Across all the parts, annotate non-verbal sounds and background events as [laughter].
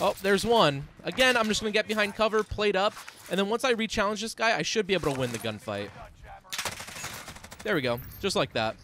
Oh, there's one. Again, I'm just going to get behind cover, plate up, and then once I re-challenge this guy, I should be able to win the gunfight. There we go. Just like that.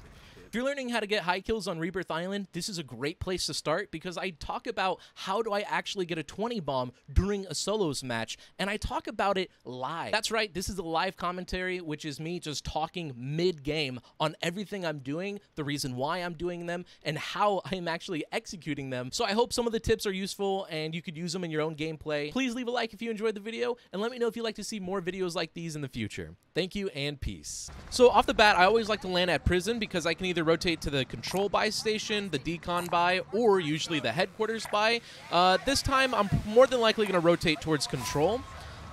If you're learning how to get high kills on Rebirth Island, this is a great place to start because I talk about how do I actually get a 20 bomb during a solos match, and I talk about it live. That's right, this is a live commentary, which is me just talking mid-game on everything I'm doing, the reason why I'm doing them, and how I'm actually executing them. So I hope some of the tips are useful and you could use them in your own gameplay. Please leave a like if you enjoyed the video, and let me know if you'd like to see more videos like these in the future. Thank you and peace. So off the bat, I always like to land at prison because I can either rotate to the control buy station, the decon buy, or usually the headquarters buy. Uh, this time, I'm more than likely going to rotate towards control.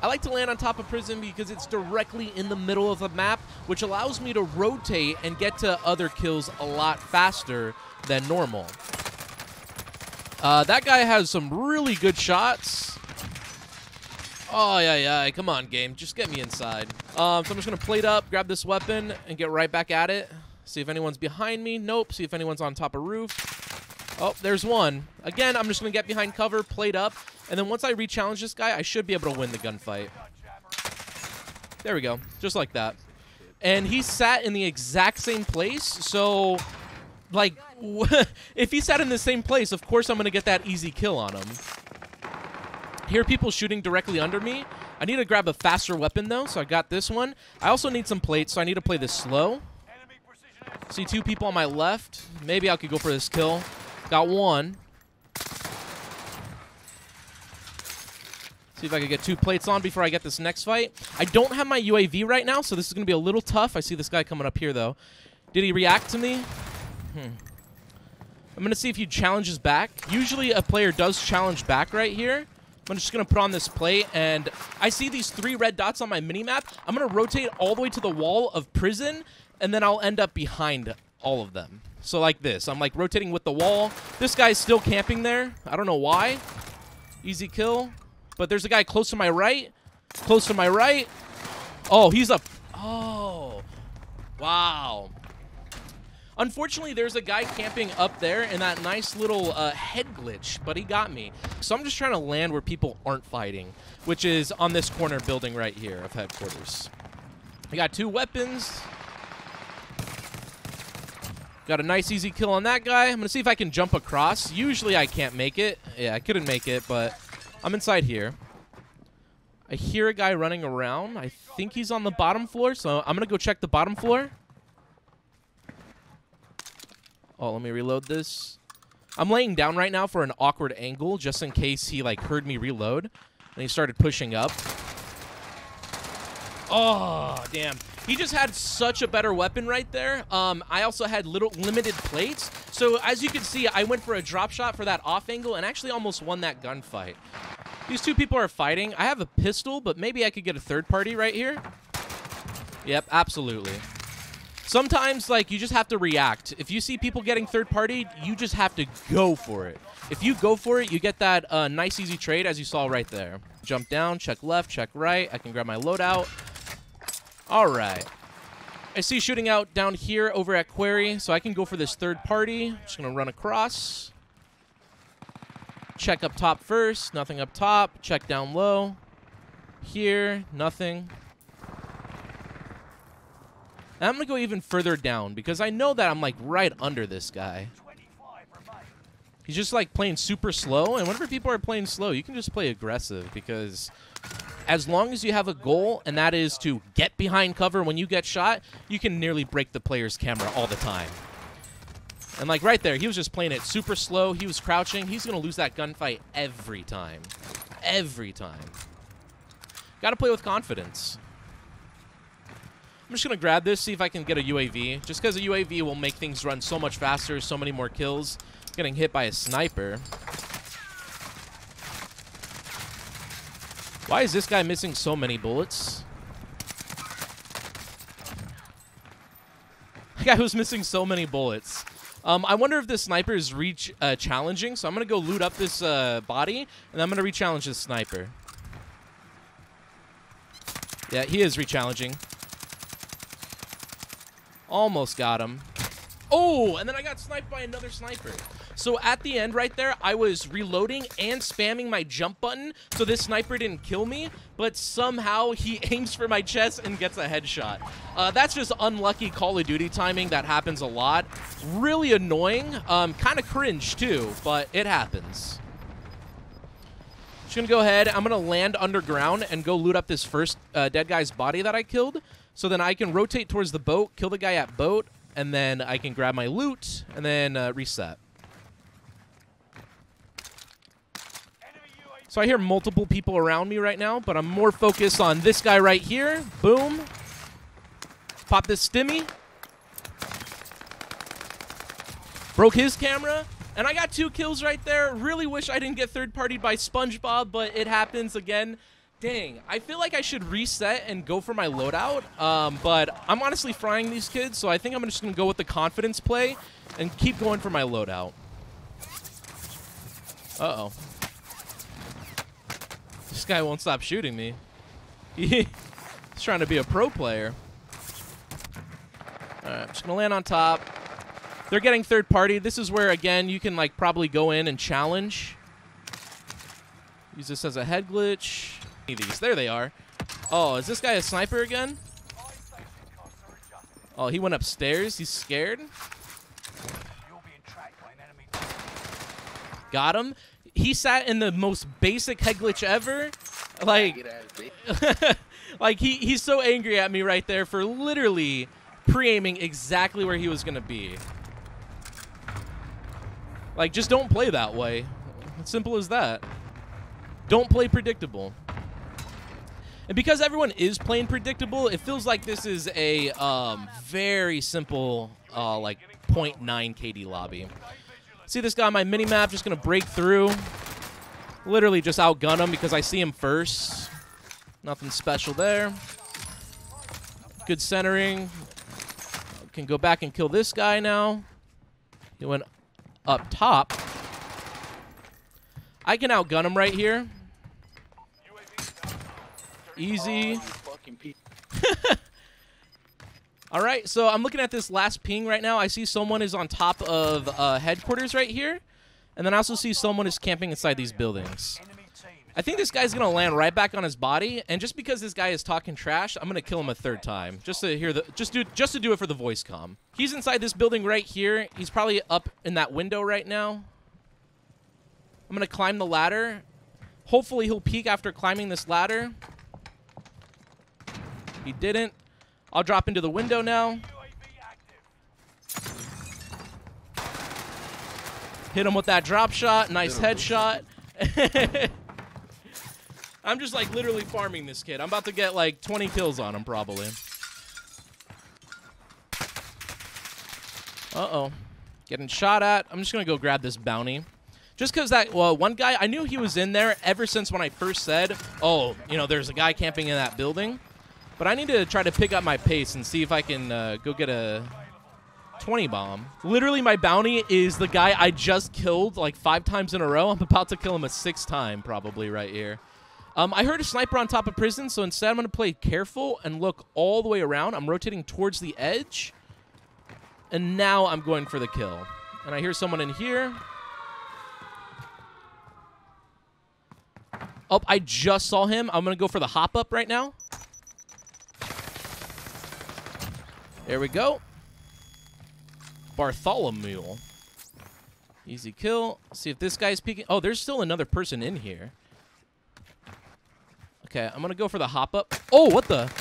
I like to land on top of prison because it's directly in the middle of the map, which allows me to rotate and get to other kills a lot faster than normal. Uh, that guy has some really good shots. Oh, yeah, yeah. Come on, game. Just get me inside. Um, so I'm just going to plate up, grab this weapon, and get right back at it. See if anyone's behind me. Nope. See if anyone's on top of roof. Oh, there's one. Again, I'm just going to get behind cover, plate up, and then once I re-challenge this guy, I should be able to win the gunfight. There we go. Just like that. And he sat in the exact same place, so, like, [laughs] if he sat in the same place, of course I'm going to get that easy kill on him. Hear people shooting directly under me. I need to grab a faster weapon, though, so I got this one. I also need some plates, so I need to play this slow. See two people on my left. Maybe I could go for this kill. Got one. See if I can get two plates on before I get this next fight. I don't have my UAV right now, so this is going to be a little tough. I see this guy coming up here, though. Did he react to me? Hmm. I'm going to see if he challenges back. Usually a player does challenge back right here. I'm just going to put on this plate, and I see these three red dots on my minimap. I'm going to rotate all the way to the wall of prison, and then I'll end up behind all of them. So like this. I'm like rotating with the wall. This guy's still camping there. I don't know why. Easy kill. But there's a guy close to my right. Close to my right. Oh, he's up. Oh. Wow. Unfortunately, there's a guy camping up there in that nice little uh, head glitch, but he got me. So I'm just trying to land where people aren't fighting, which is on this corner building right here of headquarters. I got two weapons. Got a nice easy kill on that guy. I'm going to see if I can jump across. Usually I can't make it. Yeah, I couldn't make it, but I'm inside here. I hear a guy running around. I think he's on the bottom floor, so I'm going to go check the bottom floor. Oh, let me reload this. I'm laying down right now for an awkward angle just in case he like heard me reload and he started pushing up. Oh, damn. He just had such a better weapon right there. Um, I also had little limited plates. So as you can see, I went for a drop shot for that off angle and actually almost won that gunfight. These two people are fighting. I have a pistol, but maybe I could get a third party right here. Yep, absolutely. Sometimes, like, you just have to react. If you see people getting third party, you just have to go for it. If you go for it, you get that uh, nice, easy trade, as you saw right there. Jump down, check left, check right. I can grab my loadout. All right. I see shooting out down here over at Quarry, so I can go for this third party. Just going to run across. Check up top first. Nothing up top. Check down low. Here, nothing. And I'm going to go even further down because I know that I'm like right under this guy. He's just like playing super slow. And whenever people are playing slow, you can just play aggressive because as long as you have a goal and that is to get behind cover when you get shot, you can nearly break the player's camera all the time. And like right there, he was just playing it super slow. He was crouching. He's going to lose that gunfight every time. Every time. Got to play with confidence. I'm just going to grab this, see if I can get a UAV. Just because a UAV will make things run so much faster, so many more kills. Getting hit by a sniper. Why is this guy missing so many bullets? [laughs] Guy who's missing so many bullets. Um, I wonder if this sniper is reach uh, challenging, so I'm going to go loot up this uh, body, and I'm going to re-challenge this sniper. Yeah, he is re-challenging. Almost got him. Oh, and then I got sniped by another sniper. So at the end right there, I was reloading and spamming my jump button so this sniper didn't kill me, but somehow he [laughs] aims for my chest and gets a headshot. Uh, that's just unlucky Call of Duty timing. That happens a lot. Really annoying. Um, kind of cringe too, but it happens. Just gonna go ahead. I'm gonna land underground and go loot up this first uh, dead guy's body that I killed. So then I can rotate towards the boat, kill the guy at boat, and then I can grab my loot and then uh, reset. So I hear multiple people around me right now, but I'm more focused on this guy right here. Boom. Pop this stimmy. Broke his camera. And I got two kills right there. Really wish I didn't get third-partied by SpongeBob, but it happens again. Dang, I feel like I should reset and go for my loadout, um, but I'm honestly frying these kids, so I think I'm just going to go with the confidence play and keep going for my loadout. Uh-oh. This guy won't stop shooting me. [laughs] He's trying to be a pro player. Alright, I'm just going to land on top. They're getting third party. This is where, again, you can, like, probably go in and challenge. Use this as a head glitch. These. There they are. Oh, is this guy a sniper again? Oh, he went upstairs. He's scared. Got him. He sat in the most basic head glitch ever. Like, [laughs] like he, he's so angry at me right there for literally pre-aiming exactly where he was going to be. Like, just don't play that way. It's simple as that. Don't play predictable. And because everyone is playing predictable, it feels like this is a um, very simple, uh, like, 0.9 KD lobby. See this guy on my mini-map just going to break through. Literally just outgun him because I see him first. Nothing special there. Good centering. Can go back and kill this guy now. He went up top. I can outgun him right here. Easy. [laughs] All right, so I'm looking at this last ping right now. I see someone is on top of uh, headquarters right here. And then I also see someone is camping inside these buildings. I think this guy's going to land right back on his body. And just because this guy is talking trash, I'm going to kill him a third time. Just to hear the just do just to do it for the voice com. He's inside this building right here. He's probably up in that window right now. I'm going to climb the ladder. Hopefully he'll peek after climbing this ladder. He didn't. I'll drop into the window now. Hit him with that drop shot. Nice headshot. [laughs] I'm just like literally farming this kid. I'm about to get like 20 kills on him probably. Uh-oh. Getting shot at. I'm just going to go grab this bounty. Just because that, well, one guy, I knew he was in there ever since when I first said, oh, you know, there's a guy camping in that building. But I need to try to pick up my pace and see if I can uh, go get a 20 bomb. Literally, my bounty is the guy I just killed like five times in a row. I'm about to kill him a sixth time probably right here. Um, I heard a sniper on top of prison, so instead I'm going to play careful and look all the way around. I'm rotating towards the edge. And now I'm going for the kill. And I hear someone in here. Oh, I just saw him. I'm going to go for the hop up right now. There we go. Bartholomew. Easy kill. See if this guy's peeking. Oh, there's still another person in here. Okay, I'm going to go for the hop up. Oh, what the?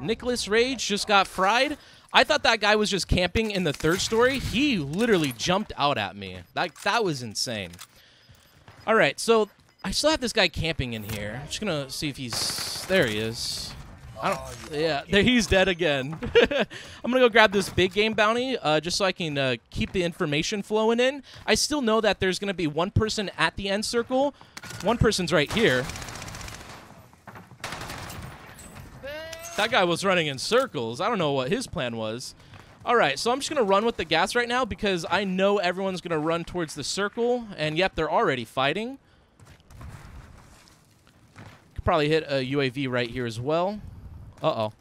Nicholas Rage just got fried. I thought that guy was just camping in the third story. He literally jumped out at me. Like, that was insane. All right, so I still have this guy camping in here. I'm just going to see if he's... There he is. I don't. Yeah, there he's dead again. [laughs] I'm gonna go grab this big game bounty uh, just so I can uh, keep the information flowing in. I still know that there's gonna be one person at the end circle. One person's right here. That guy was running in circles. I don't know what his plan was. All right, so I'm just going to run with the gas right now because I know everyone's going to run towards the circle. And, yep, they're already fighting. Could probably hit a UAV right here as well. Uh-oh.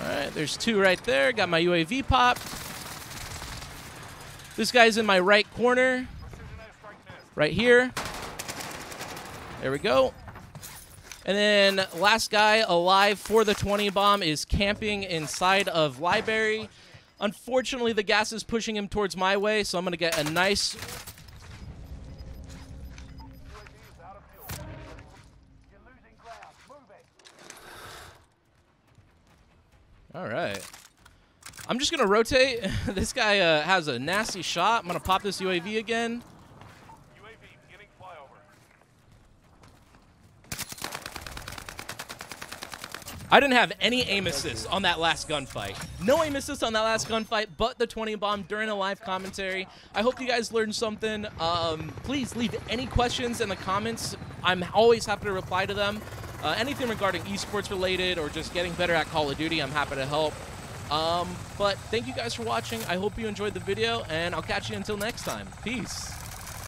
All right, there's two right there. Got my UAV popped. This guy's in my right corner. Right here. There we go. And then last guy alive for the 20 bomb is camping inside of library. Unfortunately, the gas is pushing him towards my way, so I'm going to get a nice... All right. I'm just going to rotate. [laughs] this guy uh, has a nasty shot. I'm going to pop this UAV again. I didn't have any aim assist on that last gunfight. No aim assist on that last gunfight, but the 20 bomb during a live commentary. I hope you guys learned something. Um, please leave any questions in the comments. I'm always happy to reply to them. Uh, anything regarding esports related or just getting better at Call of Duty, I'm happy to help. Um, but thank you guys for watching. I hope you enjoyed the video, and I'll catch you until next time. Peace.